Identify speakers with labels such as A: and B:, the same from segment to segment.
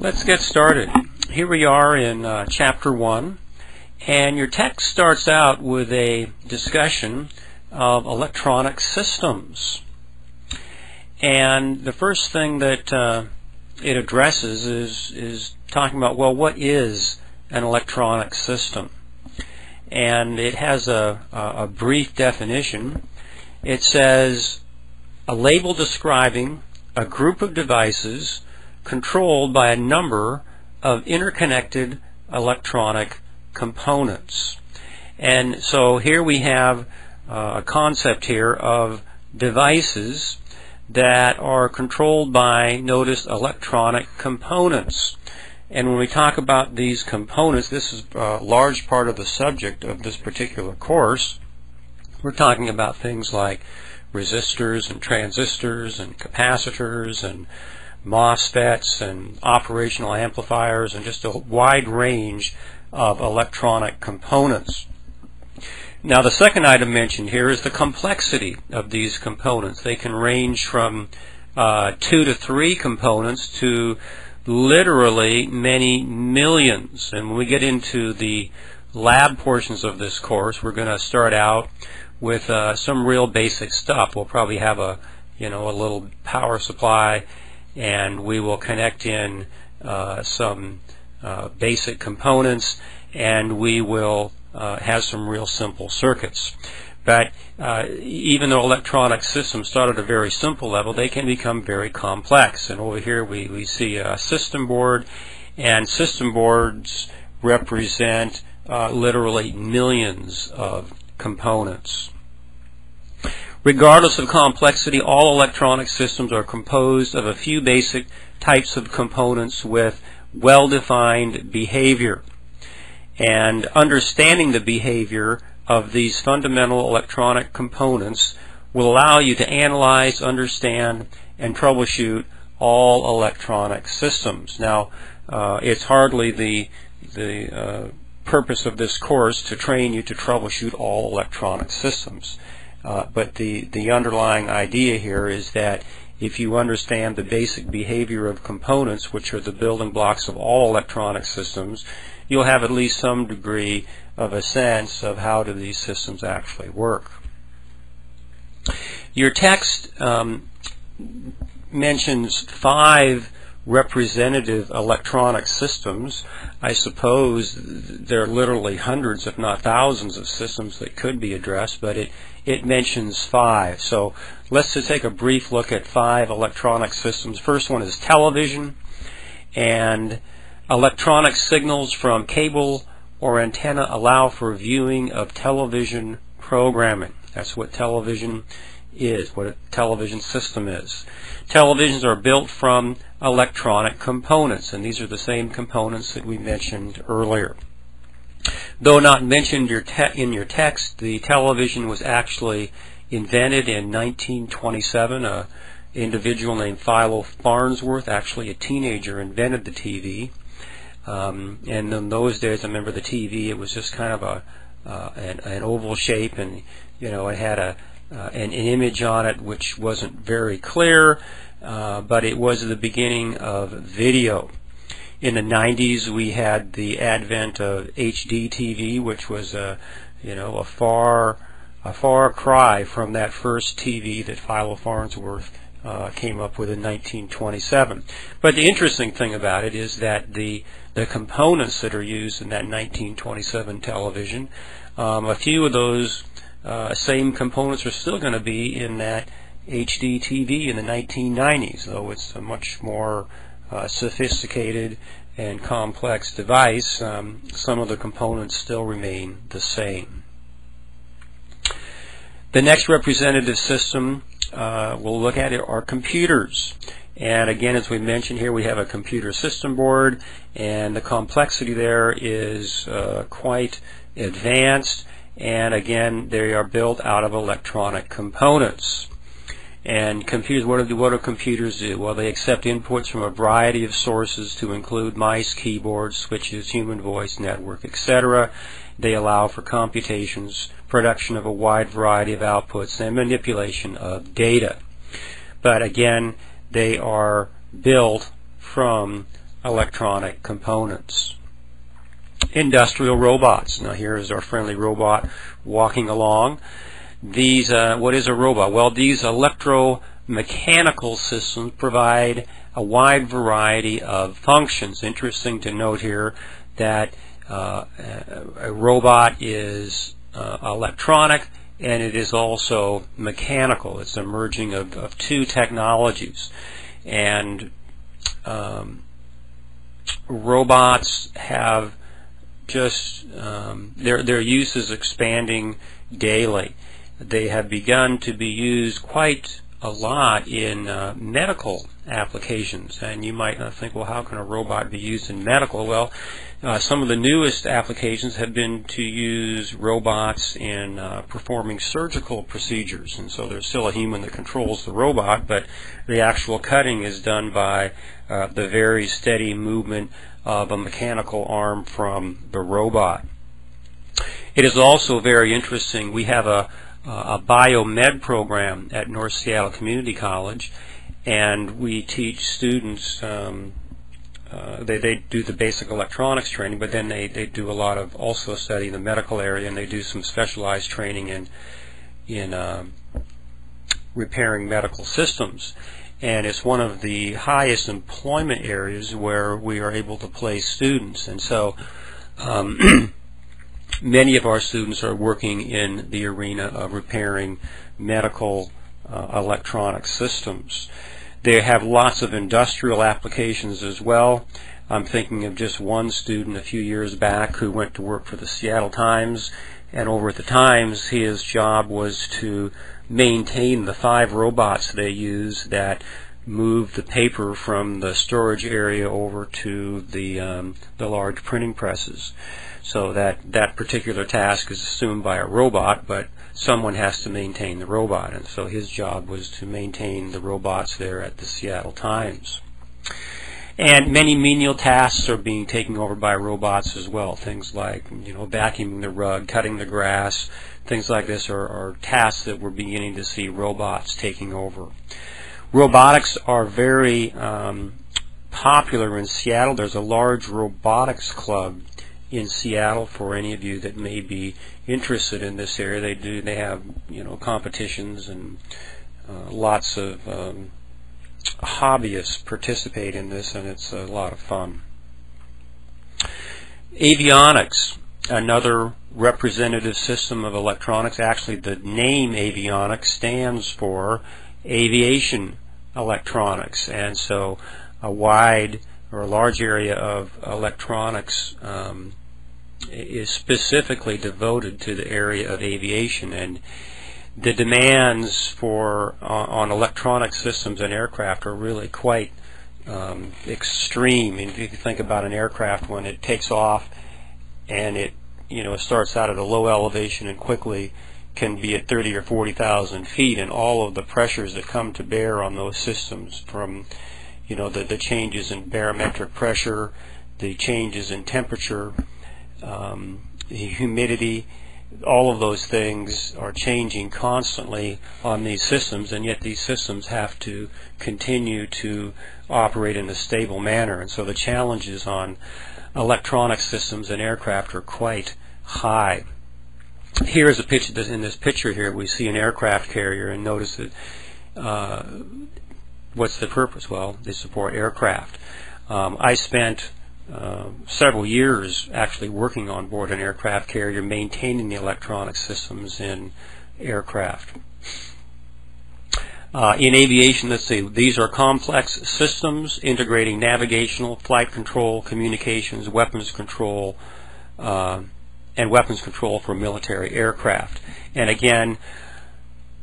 A: Let's get started. Here we are in uh, chapter 1, and your text starts out with a discussion of electronic systems. And the first thing that uh, it addresses is, is talking about, well, what is an electronic system? And it has a, a, a brief definition. It says, a label describing a group of devices controlled by a number of interconnected electronic components. And so here we have uh, a concept here of devices that are controlled by, notice, electronic components. And when we talk about these components, this is a large part of the subject of this particular course. We're talking about things like resistors and transistors and capacitors and MOSFETs and operational amplifiers and just a wide range of electronic components. Now the second item mentioned here is the complexity of these components. They can range from uh, two to three components to literally many millions. And when we get into the lab portions of this course, we're going to start out with uh, some real basic stuff. We'll probably have a you know a little power supply and we will connect in uh, some uh, basic components and we will uh, have some real simple circuits. But uh, even though electronic systems start at a very simple level, they can become very complex. And over here we, we see a system board, and system boards represent uh, literally millions of components. Regardless of complexity, all electronic systems are composed of a few basic types of components with well-defined behavior. And understanding the behavior of these fundamental electronic components will allow you to analyze, understand, and troubleshoot all electronic systems. Now, uh, it's hardly the the uh, purpose of this course to train you to troubleshoot all electronic systems. Uh, but the, the underlying idea here is that if you understand the basic behavior of components, which are the building blocks of all electronic systems, you'll have at least some degree of a sense of how do these systems actually work. Your text um, mentions five representative electronic systems. I suppose there are literally hundreds, if not thousands, of systems that could be addressed, but it, it mentions five. So let's just take a brief look at five electronic systems. First one is television, and electronic signals from cable or antenna allow for viewing of television programming. That's what television is, what a television system is. Televisions are built from electronic components, and these are the same components that we mentioned earlier. Though not mentioned in your text, the television was actually invented in 1927. A individual named Philo Farnsworth, actually a teenager, invented the TV. Um, and in those days, I remember the TV. It was just kind of a uh, an, an, oval shape, and you know it had a an, an, image on it which wasn't very clear, uh, but it was the beginning of video in the 90s we had the advent of HD TV, which was a you know a far a far cry from that first TV that Philo Farnsworth uh, came up with in 1927. But the interesting thing about it is that the the components that are used in that 1927 television, um, a few of those uh, same components are still going to be in that HD TV in the 1990s, though it's a much more uh, sophisticated and complex device, um, some of the components still remain the same. The next representative system uh, we'll look at are computers. And again, as we mentioned here, we have a computer system board, and the complexity there is uh, quite advanced. And again, they are built out of electronic components. And computers, what do, what do computers do? Well, they accept inputs from a variety of sources to include mice, keyboards, switches, human voice, network, etc. They allow for computations, production of a wide variety of outputs, and manipulation of data. But again, they are built from electronic components. Industrial robots. Now here is our friendly robot walking along. These, uh, what is a robot? Well, these electromechanical systems provide a wide variety of functions. Interesting to note here that uh, a robot is uh, electronic and it is also mechanical. It's a merging of, of two technologies. And um, robots have just um, their their use is expanding daily. They have begun to be used quite a lot in uh, medical applications. And you might not think, well, how can a robot be used in medical? Well, uh, some of the newest applications have been to use robots in uh, performing surgical procedures. And so there's still a human that controls the robot, but the actual cutting is done by uh, the very steady movement of a mechanical arm from the robot. It is also very interesting. We have a uh, a biomed program at North Seattle Community College, and we teach students. Um, uh, they they do the basic electronics training, but then they they do a lot of also study in the medical area, and they do some specialized training in in um, repairing medical systems. And it's one of the highest employment areas where we are able to place students. And so um, many of our students are working in the arena of repairing medical uh, electronic systems. They have lots of industrial applications as well. I'm thinking of just one student a few years back who went to work for the Seattle Times, and over at the Times, his job was to maintain the five robots they use that move the paper from the storage area over to the um, the large printing presses. So that that particular task is assumed by a robot, but someone has to maintain the robot, and so his job was to maintain the robots there at the Seattle Times. And many menial tasks are being taken over by robots as well. Things like you know vacuuming the rug, cutting the grass, things like this are, are tasks that we're beginning to see robots taking over. Robotics are very um, popular in Seattle. There's a large robotics club in Seattle for any of you that may be interested in this area. They do. They have you know competitions and uh, lots of um, hobbyists participate in this, and it's a lot of fun. Avionics, another representative system of electronics. Actually, the name avionics stands for aviation electronics, and so a wide or a large area of electronics um, is specifically devoted to the area of aviation and the demands for uh, on electronic systems and aircraft are really quite um, extreme. if you think about an aircraft when it takes off and it you know it starts out at a low elevation and quickly can be at 30 or 40,000 feet, and all of the pressures that come to bear on those systems from you know the, the changes in barometric pressure, the changes in temperature, um, humidity, all of those things are changing constantly on these systems, and yet these systems have to continue to operate in a stable manner. And so the challenges on electronic systems and aircraft are quite high. Here is a picture. In this picture here, we see an aircraft carrier, and notice that. Uh, what's the purpose? Well, they support aircraft. Um, I spent uh, several years actually working on board an aircraft carrier, maintaining the electronic systems in aircraft. Uh, in aviation, let's see, these are complex systems integrating navigational, flight control, communications, weapons control, uh, and weapons control for military aircraft. And again,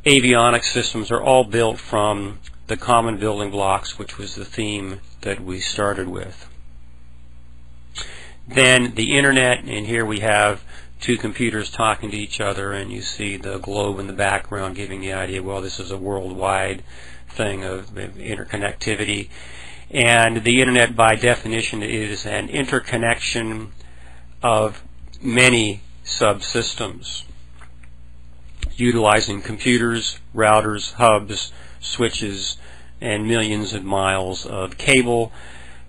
A: avionics systems are all built from the common building blocks, which was the theme that we started with. Then the internet, and here we have two computers talking to each other, and you see the globe in the background giving the idea, well, this is a worldwide thing of interconnectivity. And the internet, by definition, is an interconnection of many subsystems utilizing computers, routers, hubs, switches, and millions of miles of cable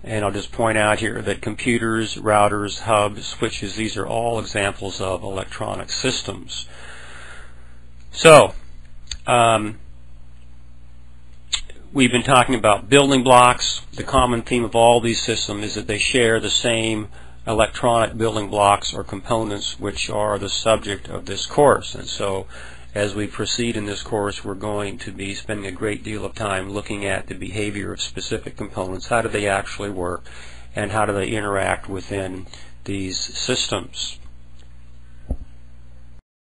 A: And I'll just point out here that computers, routers, hubs, switches, these are all examples of electronic systems. So, um, we've been talking about building blocks. The common theme of all these systems is that they share the same electronic building blocks or components which are the subject of this course. And so as we proceed in this course, we're going to be spending a great deal of time looking at the behavior of specific components. How do they actually work? And how do they interact within these systems?